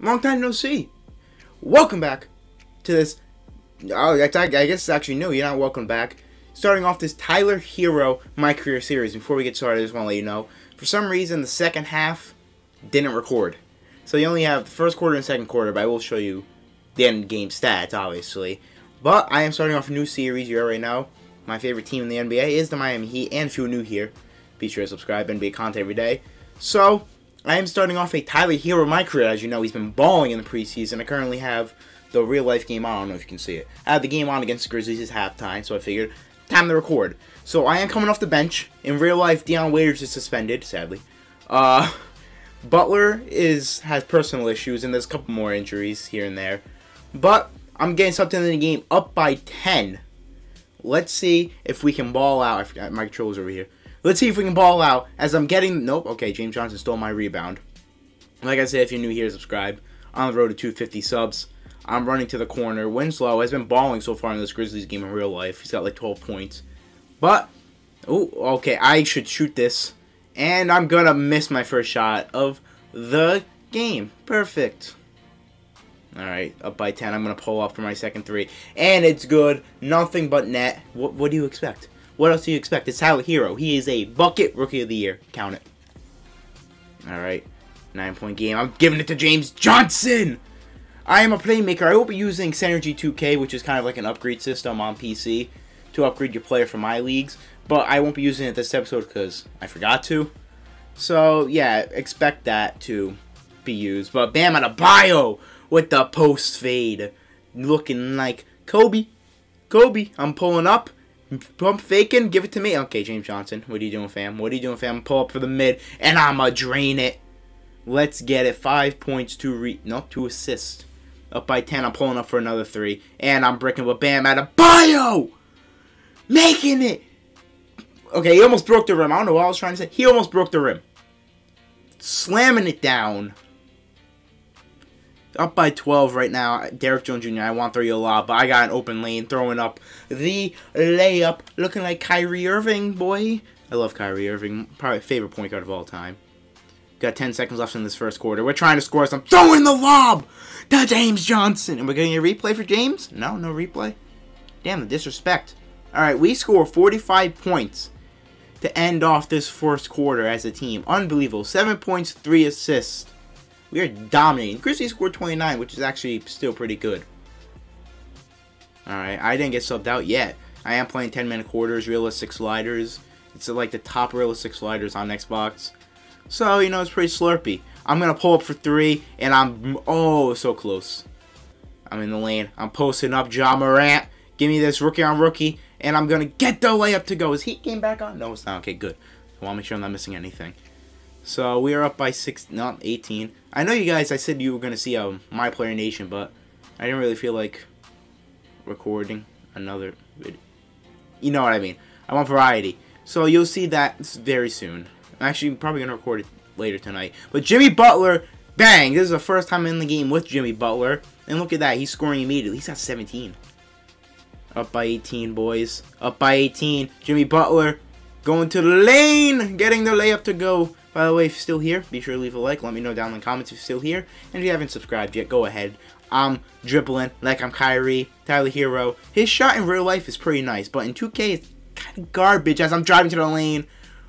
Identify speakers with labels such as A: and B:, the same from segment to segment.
A: Long time no see. Welcome back to this. Oh, I guess it's actually new. You're not welcome back. Starting off this Tyler Herro My Career Series. Before we get started, I just want to let you know. For some reason, the second half didn't record. So you only have the first quarter and second quarter, but I will show you the end game stats, obviously. But I am starting off a new series, you already know. My favorite team in the NBA is the Miami Heat, and if you're new here, be sure to subscribe NBA content every day. So, I am starting off a Tyler Herro my career. As you know, he's been balling in the preseason. I currently have the real life game on. I don't know if you can see it. I have the game on against the Grizzlies. It's halftime, so I figured time to record. So I am coming off the bench. In real life, Dion Waiters is suspended, sadly. Uh, Butler is has personal issues, and there's a couple more injuries here and there. But I'm getting something in the game up by 10. Let's see if we can ball out. I forgot my controls over here. Let's see if we can ball out as I'm getting. Nope. Okay, James Johnson stole my rebound. Like I said, if you're new here, subscribe. On the road to 250 subs. I'm running to the corner. Winslow has been balling so far in this Grizzlies game in real life. He's got like 12 points. But, oh, okay, I should shoot this. And I'm going to miss my first shot of the game. Perfect. Alright, up by 10. I'm going to pull up for my second three. And it's good. Nothing but net. What, what do you expect? What else do you expect? It's Tyler Herro. He is a bucket rookie of the year. Count it. Alright. Nine point game. I'm giving it to James Johnson! I am a playmaker. I will be using Synergy 2K, which is kind of like an upgrade system on PC to upgrade your player for my leagues. But I won't be using it this episode because I forgot to. So, yeah, expect that to be used. But Bam Adebayo with the post fade. Looking like Kobe. Kobe. I'm pulling up. Pump faking. Give it to me. Okay, James Johnson. What are you doing, fam? What are you doing, fam? Pull up for the mid. And I'ma drain it. Let's get it. Five points, two re... No, two assists. Up by 10. I'm pulling up for another three. And I'm breaking with Bam Adebayo, Making it! Okay, he almost broke the rim. I don't know what I was trying to say. He almost broke the rim. Slamming it down. Up by 12 right now. Derrick Jones Jr. I want three a lot, but I got an open lane throwing up the layup. Looking like Kyrie Irving, boy. I love Kyrie Irving. Probably favorite point guard of all time. Got 10 seconds left in this first quarter. We're trying to score some. Throwing the lob to James Johnson. And we're getting a replay for James? No, no replay. Damn, the disrespect. Alright, we score 45 points to end off this first quarter as a team. Unbelievable. 7 points, 3 assists. We are dominating. Grizzlies scored 29, which is actually still pretty good. Alright, I didn't get subbed out yet. I am playing 10 minute quarters, realistic sliders. It's like the top realistic sliders on Xbox. So, you know, it's pretty slurpy. I'm going to pull up for three, and I'm, oh, so close. I'm in the lane. I'm posting up Ja Morant. Give me this rookie on rookie, and I'm going to get the layup to go. Is he came back on? No, it's not. Okay, good. I want to make sure I'm not missing anything. So, we are up by six, not 18. I know you guys, I said you were going to see um, My Player Nation, but I didn't really feel like recording another video. You know what I mean. I want variety. So, you'll see that very soon. I'm actually probably going to record it later tonight. But Jimmy Butler, bang! This is the first time in the game with Jimmy Butler. And look at that. He's scoring immediately. He's got 17. Up by 18, boys. Up by 18. Jimmy Butler going to the lane. Getting the layup to go. By the way, if you're still here, be sure to leave a like. Let me know down in the comments if you're still here. And if you haven't subscribed yet, go ahead. I'm dribbling like I'm Kyrie, Tyler Herro. His shot in real life is pretty nice, but in 2K it's kind of garbage as I'm driving to the lane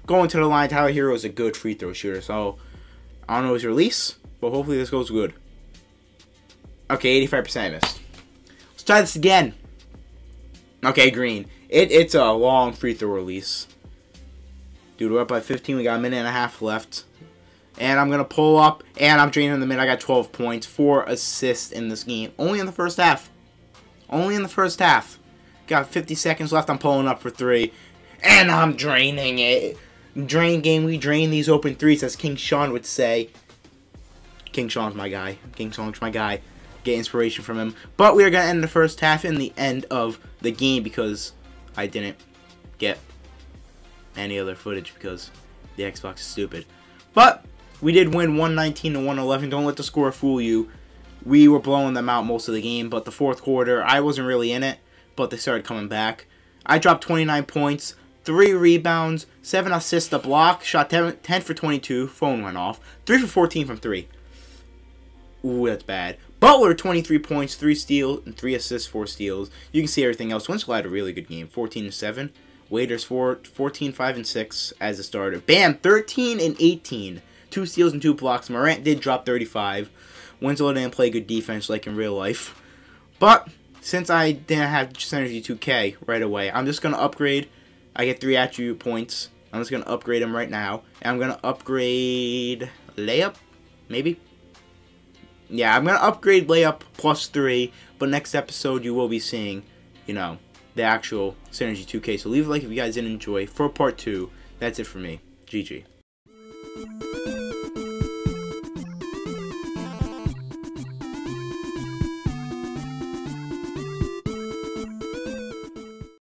A: going to the line, Tyler Herro is a good free throw shooter. So, I don't know his release, but hopefully this goes good. Okay, 85% I missed. Let's try this again. Okay, green. It, it's a long free throw release. Dude, we're up by 15. We got a minute and a half left. And I'm going to pull up, and I'm draining the mid. I got 12 points, 4 assists in this game. Only in the first half. Only in the first half. Got 50 seconds left. I'm pulling up for 3. And I'm draining it. Drain game, we drain these open threes, as King Sean would say. King Sean's my guy. King Sean's my guy. Get inspiration from him. But we are going to end the first half in the end of the game because I didn't get any other footage because the Xbox is stupid. But we did win 119 to 111. Don't let the score fool you. We were blowing them out most of the game, but the fourth quarter, I wasn't really in it, but they started coming back. I dropped 29 points three rebounds, seven assists, a block, shot 10, 10 for 22, phone went off, 3 for 14 from 3. Ooh, that's bad. Butler, 23 points, 3 steals, and 3 assists, 4 steals. You can see everything else. Winslow had a really good game, 14 to 7. Waiters, 4, 14, 5, and 6 as a starter. Bam, 13 and 18. 2 steals and 2 blocks. Morant did drop 35. Winslow didn't play good defense like in real life. But, since I didn't have Synergy 2K right away, I'm just going to upgrade. I get 3 attribute points. I'm just going to upgrade them right now. And I'm going to upgrade layup, maybe? Yeah, I'm going to upgrade layup plus 3, but next episode you will be seeing, you know, the actual Synergy 2K. So leave a like if you guys did enjoy. For part 2, that's it for me. GG.